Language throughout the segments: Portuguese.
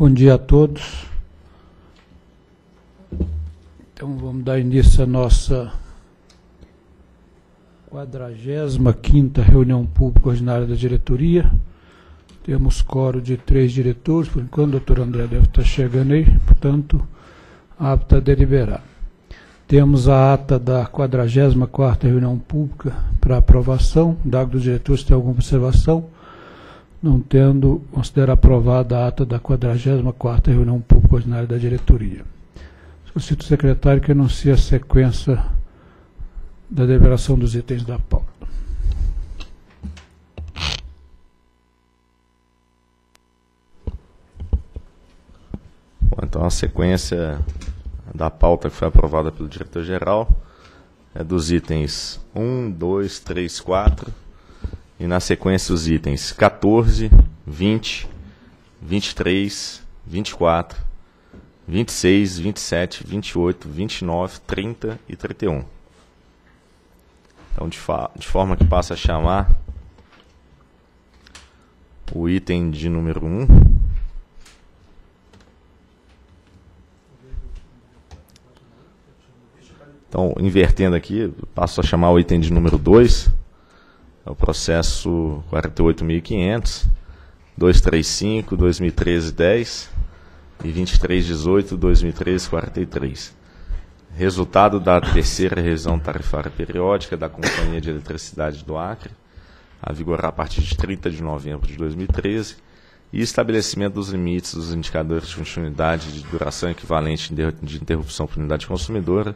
Bom dia a todos. Então vamos dar início à nossa 45ª reunião pública ordinária da diretoria. Temos coro de três diretores, por enquanto o doutor André deve estar chegando aí, portanto, apto a deliberar. Temos a ata da 44ª reunião pública para aprovação. Dado dos diretores, tem alguma observação? Não tendo, considero aprovada a ata da 44ª reunião pública ordinária da diretoria. Solicito o secretário que anuncie a sequência da deliberação dos itens da pauta. Bom, então a sequência da pauta que foi aprovada pelo diretor-geral é dos itens 1, 2, 3, 4 e na sequência os itens 14, 20, 23, 24, 26, 27, 28, 29, 30 e 31. Então, de, de forma que passa a chamar o item de número 1. Então, invertendo aqui, passo a chamar o item de número 2, é o processo 48.500, 235, 2013, 10 e 2318, 2013, 43. Resultado da terceira revisão tarifária periódica da Companhia de Eletricidade do Acre, a vigorar a partir de 30 de novembro de 2013, e estabelecimento dos limites dos indicadores de continuidade de duração equivalente de interrupção por unidade consumidora,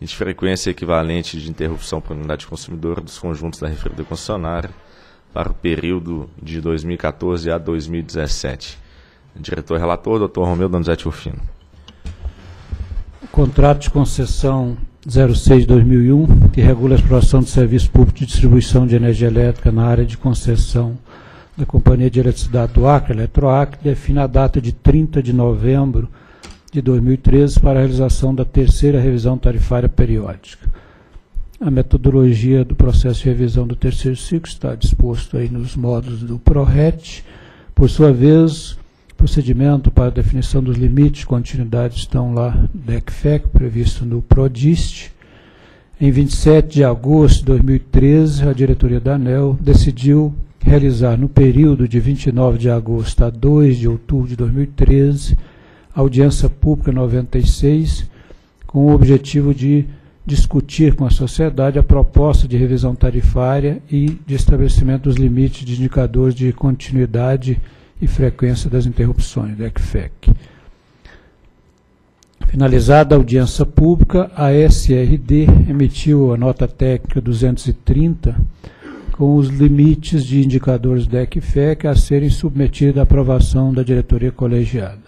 de frequência equivalente de interrupção por unidade consumidora dos conjuntos da referida concessionária para o período de 2014 a 2017. Diretor relator, doutor Romeu Donizete Rufino. Contrato de concessão 06-2001, que regula a exploração de serviço público de distribuição de energia elétrica na área de concessão da Companhia de Eletricidade do Acre, Eletroacre, define a data de 30 de novembro de 2013 para a realização da terceira revisão tarifária periódica. A metodologia do processo de revisão do terceiro ciclo está disposto aí nos modos do PRORET. Por sua vez, procedimento para definição dos limites de continuidade estão lá no DECFEC, previsto no PRODIST. Em 27 de agosto de 2013, a diretoria da ANEL decidiu realizar no período de 29 de agosto a 2 de outubro de 2013 audiência pública 96, com o objetivo de discutir com a sociedade a proposta de revisão tarifária e de estabelecimento dos limites de indicadores de continuidade e frequência das interrupções, ECFEC. Finalizada a audiência pública, a SRD emitiu a nota técnica 230 com os limites de indicadores da ECFEC a serem submetidos à aprovação da diretoria colegiada.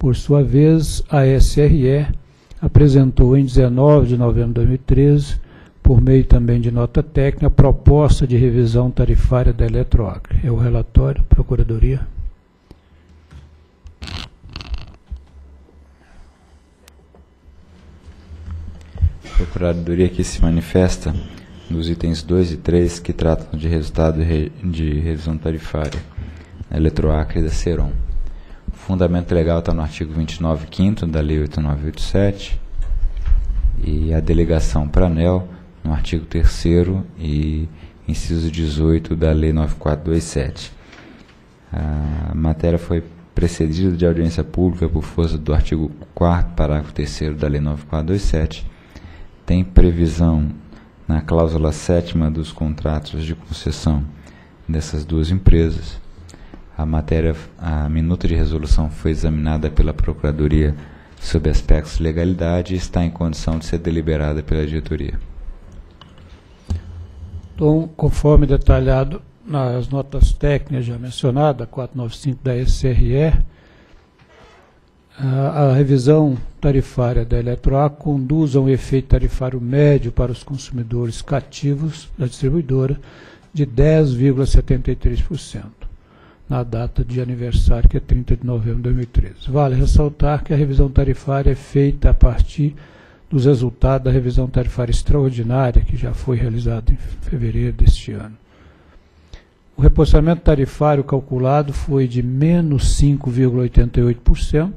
Por sua vez, a SRE apresentou em 19 de novembro de 2013, por meio também de nota técnica, a proposta de revisão tarifária da Eletroacre. É o relatório, Procuradoria. Procuradoria que se manifesta nos itens 2 e 3 que tratam de resultado de revisão tarifária da Eletroacre da Ceron. Fundamento legal está no artigo 29, 5 da Lei 8987 e a delegação para ANEL no artigo 3 e inciso 18 da Lei 9427. A matéria foi precedida de audiência pública por força do artigo 4 parágrafo 3 da Lei 9427. Tem previsão na cláusula 7 dos contratos de concessão dessas duas empresas a matéria, a minuta de resolução foi examinada pela Procuradoria sob aspectos de legalidade e está em condição de ser deliberada pela diretoria. Então, conforme detalhado nas notas técnicas já mencionadas, 495 da SRE, a, revisão tarifária da Eletroa conduz a um efeito tarifário médio para os consumidores cativos da distribuidora de 10,73% na data de aniversário, que é 30 de novembro de 2013. Vale ressaltar que a revisão tarifária é feita a partir dos resultados da revisão tarifária extraordinária, que já foi realizada em fevereiro deste ano. o reposicionamento tarifário calculado foi de menos 5,88%.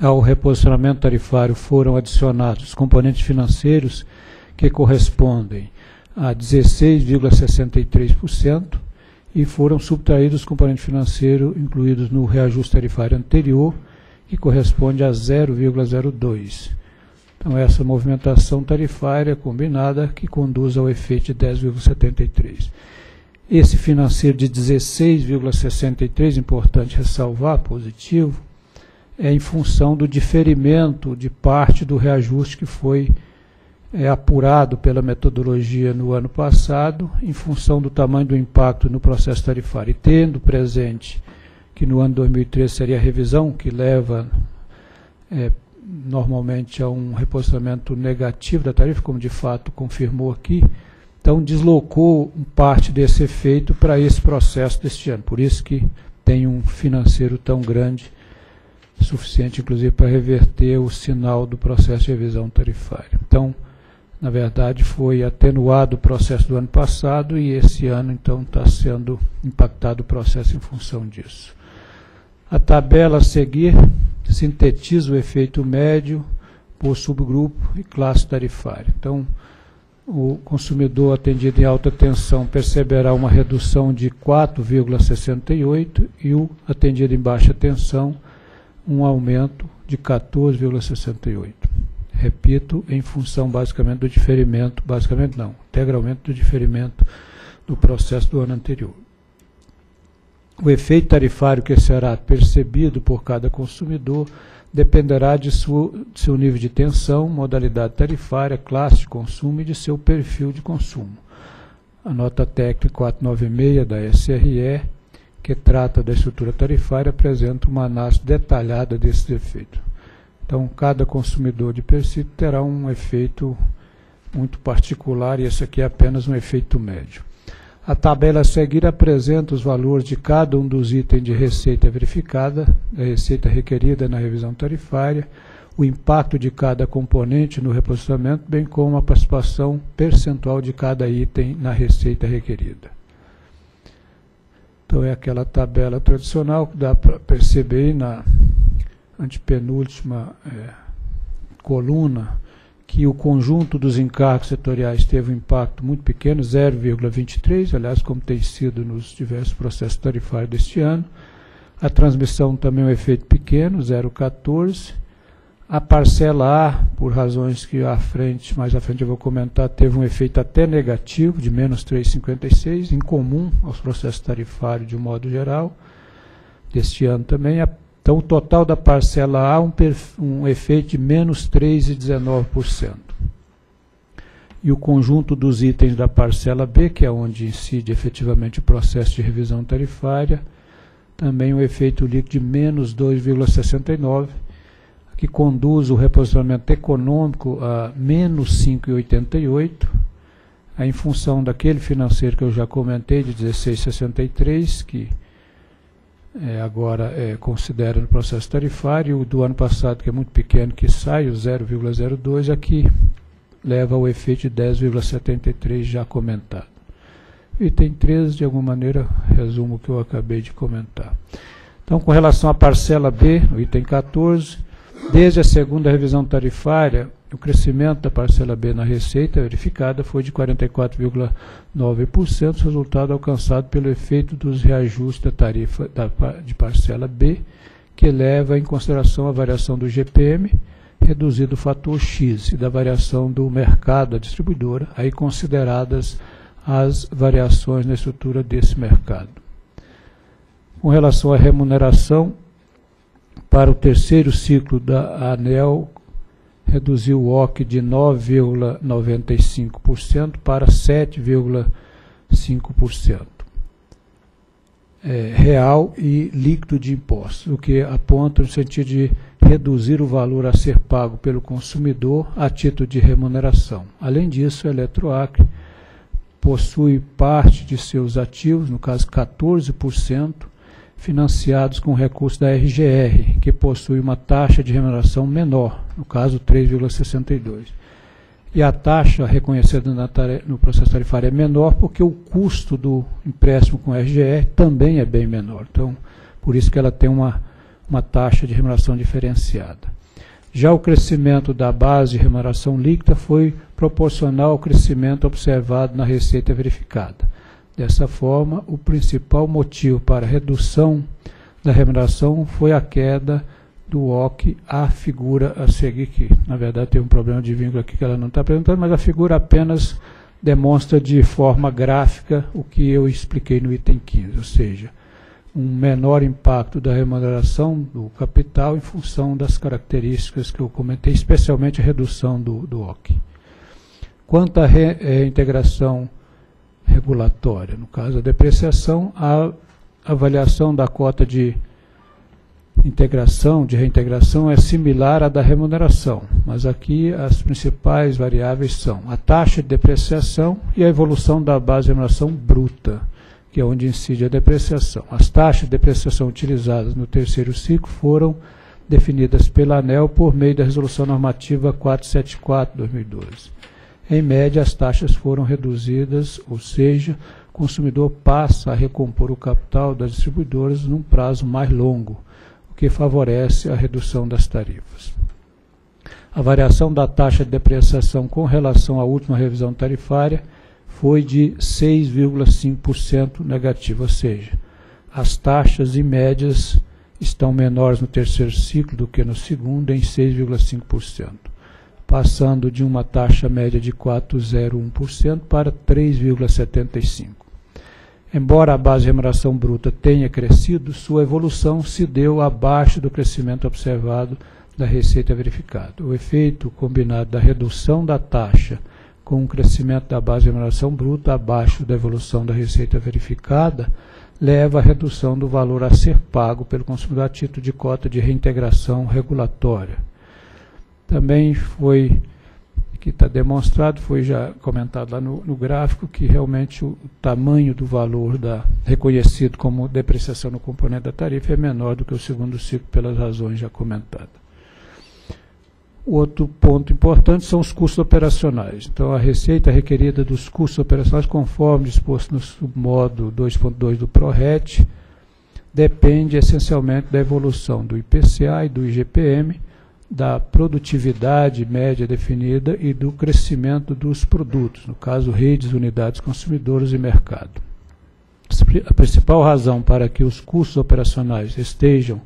Ao reposicionamento tarifário foram adicionados os componentes financeiros que correspondem a 16,63% e foram subtraídos os componentes financeiros incluídos no reajuste tarifário anterior, que corresponde a 0,02%. Então, essa movimentação tarifária combinada que conduz ao efeito de 10,73%. Esse financeiro de 16,63, importante ressalvar, positivo, é em função do diferimento de parte do reajuste que foi é, apurado pela metodologia no ano passado, em função do tamanho do impacto no processo tarifário. E tendo presente que no ano 2013 seria a revisão, que leva é, normalmente a um reposicionamento negativo da tarifa, como de fato confirmou aqui, então deslocou parte desse efeito para esse processo deste ano. Por isso que tem um financeiro tão grande, suficiente inclusive para reverter o sinal do processo de revisão tarifária. Então, na verdade, foi atenuado o processo do ano passado e esse ano, então, está sendo impactado o processo em função disso. A tabela a seguir sintetiza o efeito médio por subgrupo e classe tarifária. Então, o consumidor atendido em alta tensão perceberá uma redução de 4,68 e o atendido em baixa tensão um aumento de 14,68. Repito, em função basicamente do diferimento, basicamente não, integralmente do diferimento do processo do ano anterior. O efeito tarifário que será percebido por cada consumidor dependerá de, sua, de seu nível de tensão, modalidade tarifária, classe de consumo e de seu perfil de consumo. A nota técnica 496 da SRE, que trata da estrutura tarifária, apresenta uma análise detalhada desses efeitos. Então, cada consumidor de persito terá um efeito muito particular e esse aqui é apenas um efeito médio. A tabela a seguir apresenta os valores de cada um dos itens de receita verificada, da receita requerida na revisão tarifária, o impacto de cada componente no reposicionamento, bem como a participação percentual de cada item na receita requerida. Então é aquela tabela tradicional que dá para perceber na antepenúltima é, coluna que o conjunto dos encargos setoriais teve um impacto muito pequeno, 0,23, aliás, como tem sido nos diversos processos tarifários deste ano. A transmissão também é um efeito pequeno, 0,14. A parcela A, por razões que à frente, mais à frente eu vou comentar, teve um efeito até negativo, de menos 3,56, incomum aos processos tarifários de um modo geral. Deste ano também, a então, o total da parcela A, um, um efeito de menos 3,19%. E o conjunto dos itens da parcela B, que é onde incide efetivamente o processo de revisão tarifária, também um efeito líquido de menos 2,69%, que conduz o reposicionamento econômico a menos 5,88%, em função daquele financeiro que eu já comentei, de 16,63%, que é, agora é, considera no processo tarifário, o do ano passado, que é muito pequeno, que sai, o 0,02, aqui leva ao efeito de 10,73 já comentado. Item 13, de alguma maneira, resumo o que eu acabei de comentar. Então, com relação à parcela B, no item 14, desde a segunda revisão tarifária, o crescimento da parcela B na receita verificada foi de 44,9%, resultado alcançado pelo efeito dos reajustes da tarifa da, de parcela B, que leva em consideração a variação do GPM, reduzido o fator X, e da variação do mercado da distribuidora, aí consideradas as variações na estrutura desse mercado. Com relação à remuneração, para o terceiro ciclo da ANEL, reduziu o OC de 9,95% para 7,5%. É, real e líquido de impostos, o que aponta no sentido de reduzir o valor a ser pago pelo consumidor a título de remuneração. Além disso, a Eletroacre possui parte de seus ativos, no caso 14%, financiados com recursos da RGR, que possui uma taxa de remuneração menor, no caso 3,62. E a taxa reconhecida no processo tarifário é menor porque o custo do empréstimo com RGR também é bem menor. Então, por isso que ela tem uma, uma taxa de remuneração diferenciada. Já o crescimento da base de remuneração líquida foi proporcional ao crescimento observado na receita verificada. Dessa forma, o principal motivo para a redução da remuneração foi a queda do OC à figura a seguir, que na verdade tem um problema de vínculo aqui que ela não está apresentando, mas a figura apenas demonstra de forma gráfica o que eu expliquei no item 15, ou seja, um menor impacto da remuneração do capital em função das características que eu comentei, especialmente a redução do, do OC. Quanto à reintegração regulatória, no caso a depreciação, a avaliação da cota de integração, de reintegração, é similar à da remuneração, mas aqui as principais variáveis são a taxa de depreciação e a evolução da base de remuneração bruta que é onde incide a depreciação. As taxas de depreciação utilizadas no terceiro ciclo foram definidas pela ANEL por meio da Resolução Normativa 474-2012. Em média, as taxas foram reduzidas, ou seja, o consumidor passa a recompor o capital das distribuidoras num prazo mais longo, o que favorece a redução das tarifas. A variação da taxa de depreciação com relação à última revisão tarifária foi de 6,5% negativo, ou seja, as taxas em médias estão menores no terceiro ciclo do que no segundo, em 6,5%, passando de uma taxa média de 4,01% para 3,75%. Embora a base de remuneração bruta tenha crescido, sua evolução se deu abaixo do crescimento observado da receita verificada. O efeito combinado da redução da taxa com um crescimento da base de remuneração bruta abaixo da evolução da receita verificada, leva à redução do valor a ser pago pelo consumidor a título de cota de reintegração regulatória. Também foi, que está demonstrado, foi já comentado lá no, no gráfico, que realmente o, tamanho do valor da, reconhecido como depreciação no componente da tarifa é menor do que o segundo ciclo, pelas razões já comentadas. Outro ponto importante são os custos operacionais. Então, a receita requerida dos custos operacionais, conforme disposto no submodo 2.2 do PRORET, depende essencialmente da evolução do IPCA e do IGPM, da produtividade média definida e do crescimento dos produtos, no caso, redes, unidades consumidoras e mercado. A principal razão para que os custos operacionais estejam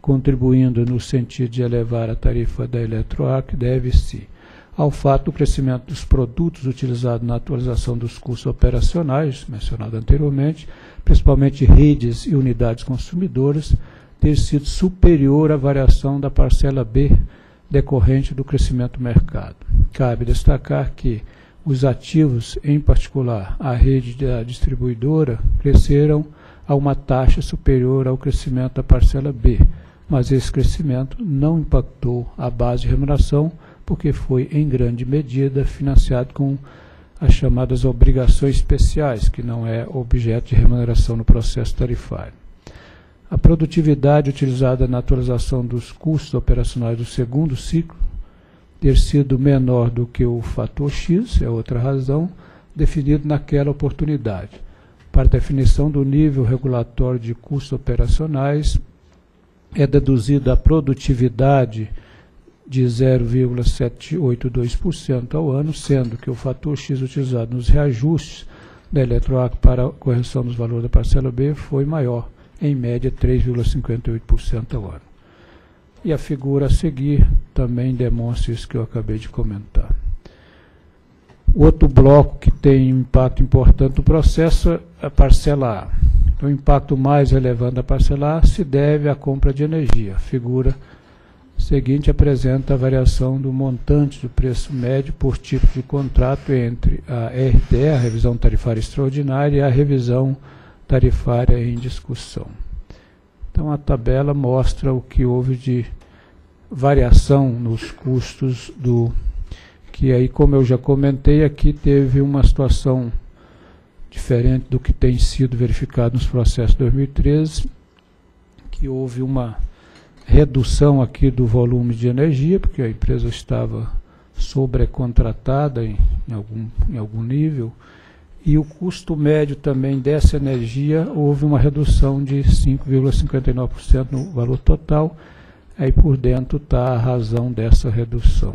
contribuindo no sentido de elevar a tarifa da Eletroac deve-se ao fato do crescimento dos produtos utilizados na atualização dos custos operacionais, mencionado anteriormente, principalmente redes e unidades consumidoras, ter sido superior à variação da parcela B decorrente do crescimento do mercado. Cabe destacar que os ativos, em particular a rede da distribuidora, cresceram a uma taxa superior ao crescimento da parcela B, mas esse crescimento não impactou a base de remuneração, porque foi, em grande medida, financiado com as chamadas obrigações especiais, que não é objeto de remuneração no processo tarifário. A produtividade utilizada na atualização dos custos operacionais do segundo ciclo ter sido menor do que o fator X, é outra razão, definido naquela oportunidade. Para definição do nível regulatório de custos operacionais, é deduzida a produtividade de 0,782% ao ano, sendo que o fator X utilizado nos reajustes da Eletroac para a correção dos valores da parcela B foi maior, em média 3,58% ao ano. E a figura a seguir também demonstra isso que eu acabei de comentar. O outro bloco que tem um impacto importante no processo é a parcela A. O impacto mais relevante da parcela A se deve à compra de energia. A figura seguinte apresenta a variação do montante do preço médio por tipo de contrato entre a RTE, a revisão tarifária extraordinária, e a revisão tarifária em discussão. Então a tabela mostra o que houve de variação nos custos do que aí como eu já comentei aqui teve uma situação diferente do que tem sido verificado nos processos de 2013, que houve uma redução aqui do volume de energia, porque a empresa estava sobrecontratada em, em, algum, em algum nível, e o custo médio também dessa energia houve uma redução de 5,59% no valor total. Aí por dentro está a razão dessa redução.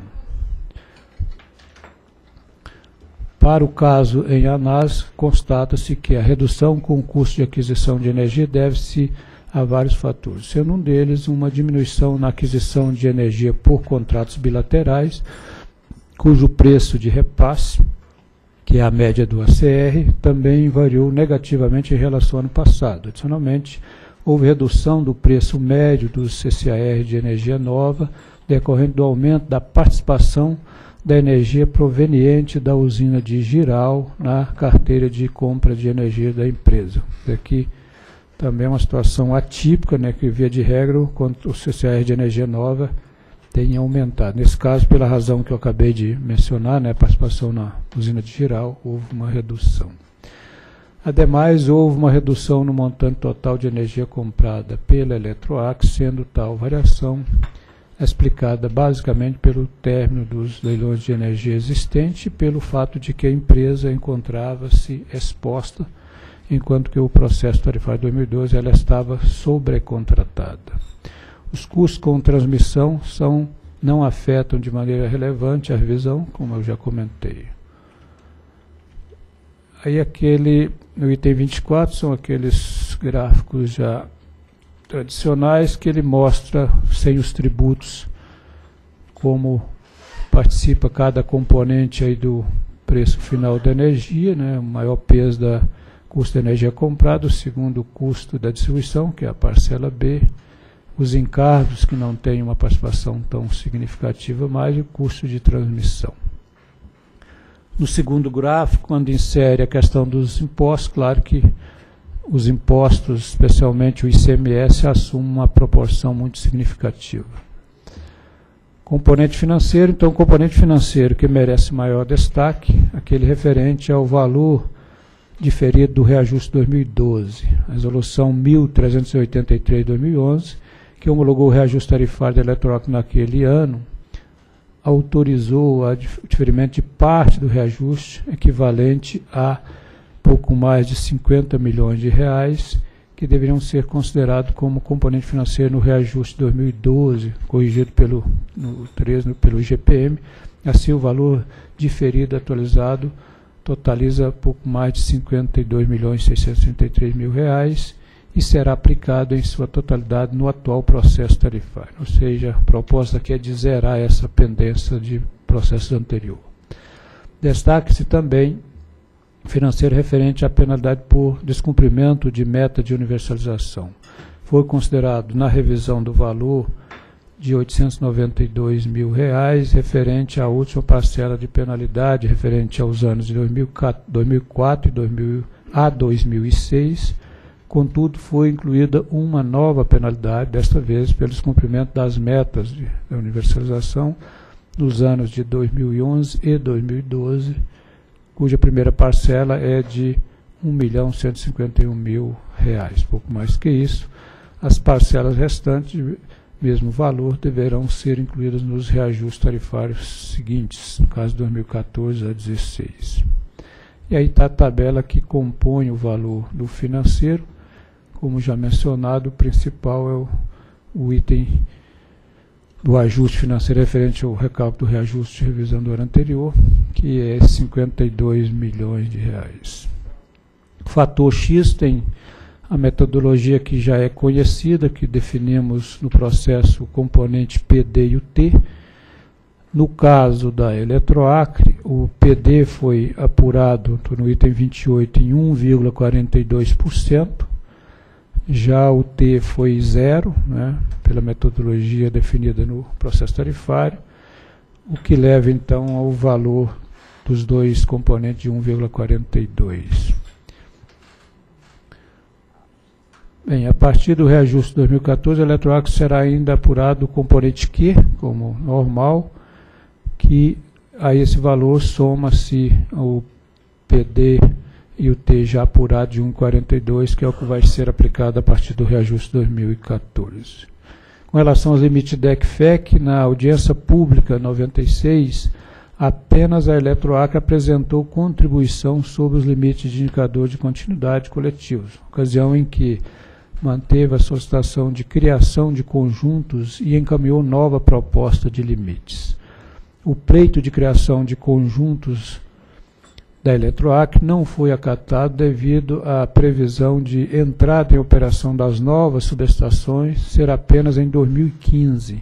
Para o caso em ANAS, constata-se que a redução com o custo de aquisição de energia deve-se a vários fatores, sendo um deles uma diminuição na aquisição de energia por contratos bilaterais, cujo preço de repasse que é a média do ACR, também variou negativamente em relação ao ano passado. Adicionalmente, houve redução do preço médio dos CCAR de energia nova, decorrente do aumento da participação da energia proveniente da usina de Giral na carteira de compra de energia da empresa. Aqui também é uma situação atípica, né, que via de regra, o CCAR de energia nova tem aumentado. Nesse caso, pela razão que eu acabei de mencionar, né, participação na usina de Giral, houve uma redução. Ademais, houve uma redução no montante total de energia comprada pela Eletroac, sendo tal variação explicada basicamente pelo término dos leilões de energia existente e pelo fato de que a empresa encontrava-se exposta, enquanto que o processo tarifário de 2012 ela estava sobrecontratada. Os custos com transmissão são, não afetam de maneira relevante a revisão, como eu já comentei. Aí aquele, no item 24, são aqueles gráficos já tradicionais que ele mostra, sem os tributos, como participa cada componente aí do preço final da energia, né, o maior peso da custo da energia comprada, o segundo custo da distribuição, que é a parcela B, os encargos que não têm uma participação tão significativa, mais o custo de transmissão. No segundo gráfico, quando insere a questão dos impostos, claro que os impostos, especialmente o ICMS, assumem uma proporção muito significativa. Componente financeiro, então, o componente financeiro que merece maior destaque, aquele referente ao valor diferido do reajuste 2012, resolução 1383-2011, que homologou o reajuste tarifário da Eletroc naquele ano, autorizou o diferimento de parte do reajuste, equivalente a pouco mais de 50 milhões de reais, que deveriam ser considerados como componente financeiro no reajuste 2012, corrigido pelo no 13, pelo IGPM. Assim, o valor diferido atualizado totaliza pouco mais de 52 milhões 633 mil reais e será aplicado em sua totalidade no atual processo tarifário. Ou seja, a proposta aqui é de zerar essa pendência de processos anterior. Destaque-se também financeiro referente à penalidade por descumprimento de meta de universalização. Foi considerado na revisão do valor de 892 mil reais, referente à última parcela de penalidade, referente aos anos de 2004 e 2000, a 2006, Contudo, foi incluída uma nova penalidade, desta vez pelo descumprimento das metas de universalização nos anos de 2011 e 2012, cuja primeira parcela é de R$ 1.151.000, mil reais, pouco mais que isso. As parcelas restantes, mesmo valor, deverão ser incluídas nos reajustes tarifários seguintes, no caso de 2014 a 2016. E aí está a tabela que compõe o valor do financeiro, como já mencionado, o principal é o, o item do ajuste financeiro referente ao recálculo do reajuste de revisão do ano anterior, que é 52 milhões de reais. O fator X tem a metodologia que já é conhecida, que definimos no processo o componente PD e o T. No caso da Eletroacre, o PD foi apurado no item 28 em 1,42%, já o T foi zero, né, pela metodologia definida no processo tarifário, o que leva então ao valor dos dois componentes de 1,42. Bem, a partir do reajuste de 2014, a Eletroacre será ainda apurado o componente Q, como normal, que a esse valor soma-se o PD e o T já apurado de 1,42, que é o que vai ser aplicado a partir do reajuste 2014. Com relação aos limites DEC-FEC, na audiência pública 96, apenas a Eletroacre apresentou contribuição sobre os limites de indicador de continuidade coletivos, ocasião em que manteve a solicitação de criação de conjuntos e encaminhou nova proposta de limites. O pleito de criação de conjuntos da Eletroacre não foi acatado devido à previsão de entrada em operação das novas subestações ser apenas em 2015.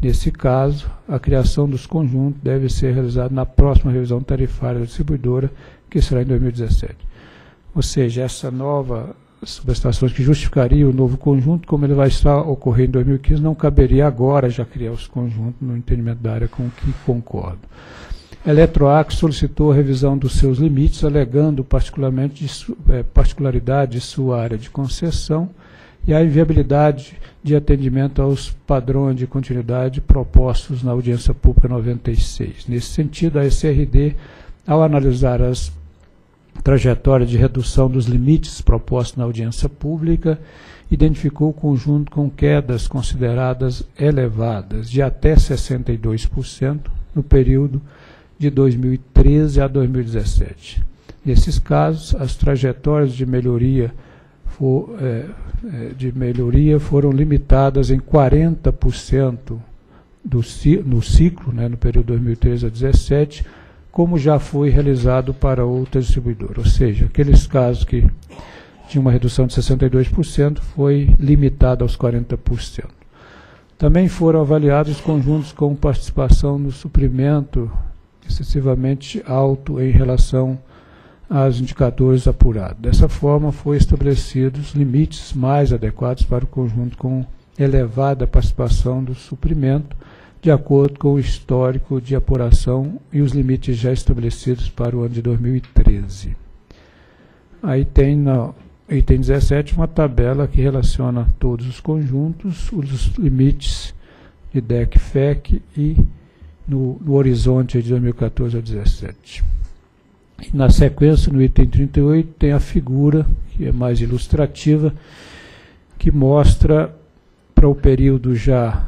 Nesse caso, a criação dos conjuntos deve ser realizada na próxima revisão tarifária da distribuidora, que será em 2017. Ou seja, essa nova subestações que justificaria o novo conjunto, como ele vai estar ocorrendo em 2015, não caberia agora já criar os conjuntos no entendimento da área com que concordo. Eletroac solicitou a revisão dos seus limites, alegando particularmente de, é, particularidade de sua área de concessão e a inviabilidade de atendimento aos padrões de continuidade propostos na audiência pública 96. Nesse sentido, a SRD, ao analisar as trajetórias de redução dos limites propostos na audiência pública, identificou o conjunto com quedas consideradas elevadas, de até 62%, no período de 2013 a 2017. Nesses casos, as trajetórias de melhoria, for, é, é, de melhoria foram limitadas em 40% do, no ciclo, né, no período 2013 a 2017, como já foi realizado para outras distribuidoras. Ou seja, aqueles casos que tinham uma redução de 62% foi limitado aos 40%. Também foram avaliados conjuntos com participação no suprimento excessivamente alto em relação aos indicadores apurados. Dessa forma, foram estabelecidos limites mais adequados para o conjunto com elevada participação do suprimento, de acordo com o histórico de apuração e os limites já estabelecidos para o ano de 2013. Aí tem no item 17 uma tabela que relaciona todos os conjuntos, os limites de DEC, FEC e no, no horizonte de 2014 a 2017. Na sequência, no item 38, tem a figura, que é mais ilustrativa, que mostra para o período já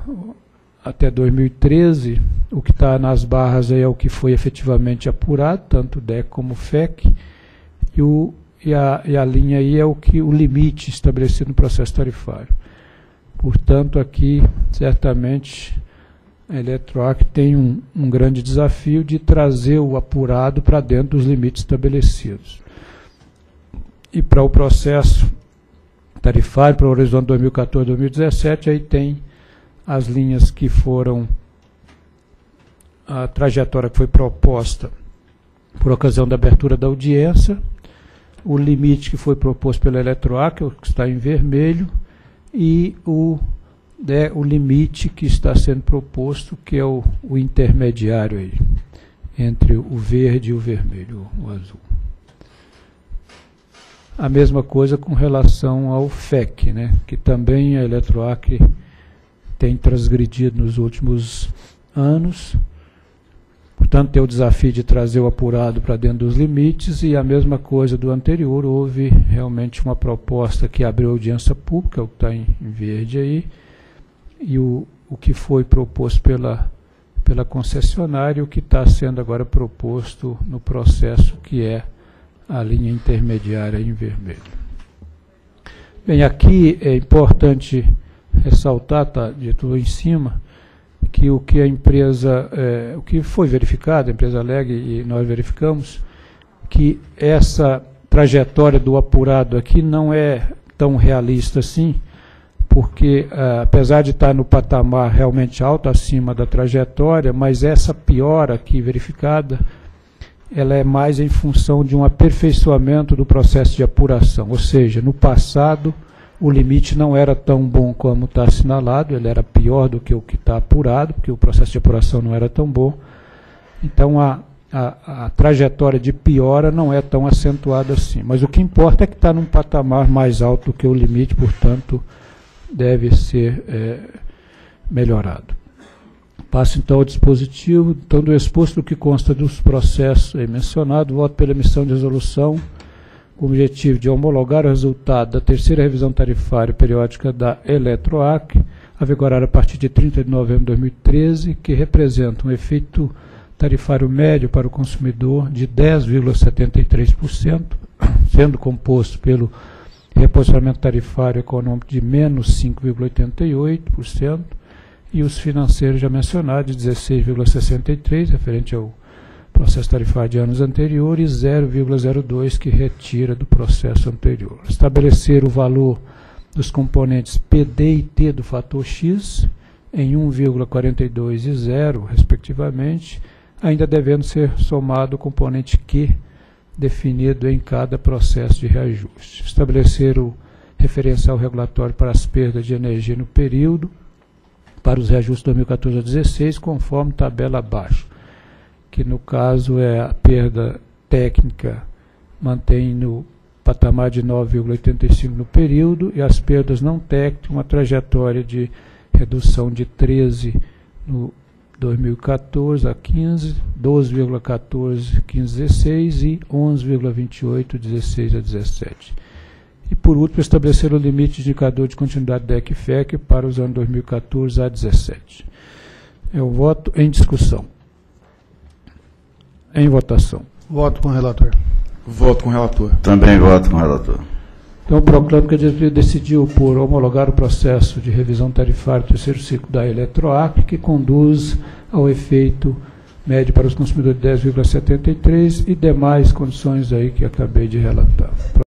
até 2013, o que está nas barras é o que foi efetivamente apurado, tanto DEC como FEC, e, o, e, a, e a linha aí é o, que, o limite estabelecido no processo tarifário. Portanto, aqui, certamente, a Eletroac tem um, um grande desafio de trazer o apurado para dentro dos limites estabelecidos. E para o processo tarifário, para o horizonte 2014-2017, aí tem as linhas que foram a trajetória que foi proposta por ocasião da abertura da audiência, o limite que foi proposto pela Eletroac, que está em vermelho, e o é o limite que está sendo proposto, que é o, o intermediário aí, entre o verde e o vermelho, o azul. A mesma coisa com relação ao FEC, né, que também a Eletroac tem transgredido nos últimos anos. Portanto, tem o desafio de trazer o apurado para dentro dos limites e a mesma coisa do anterior, houve realmente uma proposta que abriu audiência pública, o que está em verde aí, e o, o que foi proposto pela, pela concessionária e o que está sendo agora proposto no processo, que é a linha intermediária em vermelho. Bem, aqui é importante ressaltar, está dito em cima, que o que a empresa, é, o que foi verificado, a empresa alega e nós verificamos, que essa trajetória do apurado aqui não é tão realista assim, porque uh, apesar de estar no patamar realmente alto acima da trajetória, mas essa piora aqui verificada, ela é mais em função de um aperfeiçoamento do processo de apuração, ou seja, no passado o limite não era tão bom como está assinalado, ele era pior do que o que está apurado, porque o processo de apuração não era tão bom. Então a, a, a trajetória de piora não é tão acentuada assim. Mas o que importa é que está num patamar mais alto do que o limite, portanto, deve ser é, melhorado. Passo então ao dispositivo, então do exposto que consta dos processos mencionados, voto pela emissão de resolução com o objetivo de homologar o resultado da terceira revisão tarifária periódica da Eletroac, a vigorar a partir de 30 de novembro de 2013, que representa um efeito tarifário médio para o consumidor de 10,73%, sendo composto pelo reposicionamento tarifário econômico de menos 5,88%, e os financeiros já mencionados de 16,63%, referente ao processo tarifário de anos anteriores, 0,02% que retira do processo anterior. Estabelecer o valor dos componentes PD e T do fator X em 1,42 e 0, respectivamente, ainda devendo ser somado o componente Q definido em cada processo de reajuste. Estabelecer o referencial regulatório para as perdas de energia no período, para os reajustes 2014 a 2016, conforme tabela abaixo, que no caso é a perda técnica mantém no patamar de 9,85 no período e as perdas não técnicas uma trajetória de redução de 13 no 2014 a 15, 12,14, 15, 16 e 11,28, 16 a 17. E, por último, estabelecer o limite de indicador de continuidade da ECFEC para os anos 2014 a 17. É o voto em discussão. Em votação. Voto com o relator. Voto com o relator. Também voto com o relator. Então, proclamo que a decidiu por homologar o processo de revisão tarifária do terceiro ciclo da Eletroacre, que conduz ao efeito médio para os consumidores de 10,73 e demais condições aí que acabei de relatar.